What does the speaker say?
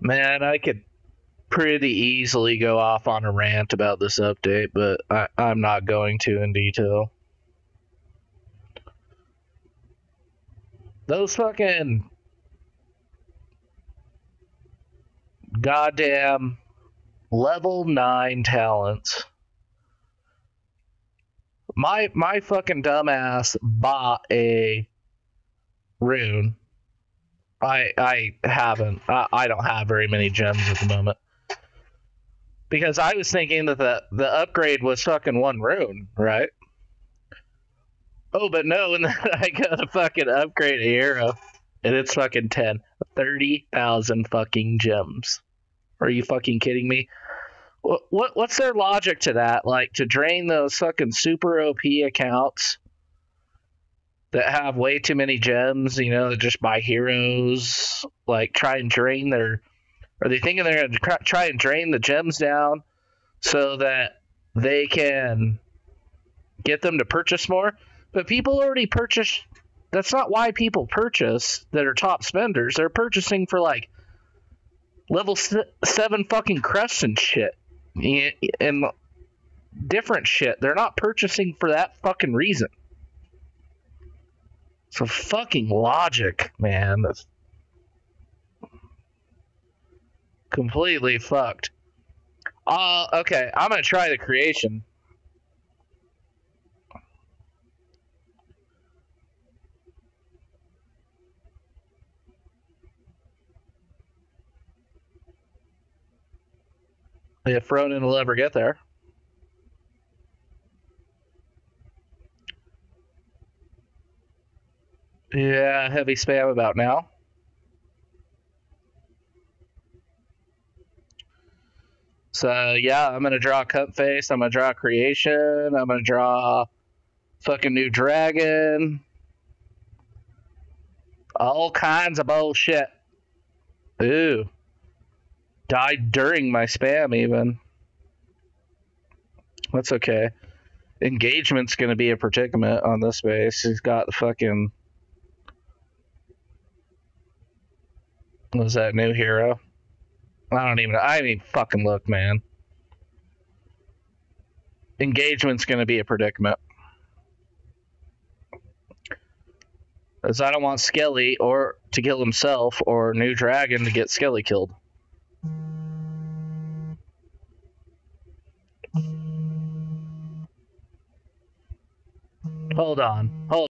Man, I could pretty easily go off on a rant about this update, but I, I'm not going to in detail. Those fucking goddamn level 9 talents. My my fucking dumbass bought a rune. I I haven't. I, I don't have very many gems at the moment. Because I was thinking that the the upgrade was fucking one rune, right? Oh, but no, and then I got a fucking upgrade arrow, and it's fucking 10. 30,000 fucking gems. Are you fucking kidding me? What, what What's their logic to that? Like, to drain those fucking super OP accounts that have way too many gems, you know, just buy heroes, like, try and drain their. Are they thinking they're going to try and drain the gems down so that they can get them to purchase more? But people already purchase. That's not why people purchase that are top spenders. They're purchasing for like level seven fucking crests and shit, and different shit. They're not purchasing for that fucking reason. So fucking logic, man. That's completely fucked. Uh, okay, I'm gonna try the creation. if Ronan will ever get there. Yeah, heavy spam about now. So yeah, I'm gonna draw cut face. I'm gonna draw creation. I'm gonna draw fucking new dragon. All kinds of bullshit. Ooh died during my spam even. That's okay. Engagement's gonna be a predicament on this base. He's got the fucking was that new hero? I don't even I even fucking look, man. Engagement's gonna be a predicament. As I don't want Skelly or to kill himself or New Dragon to get Skelly killed. Hold on. Hold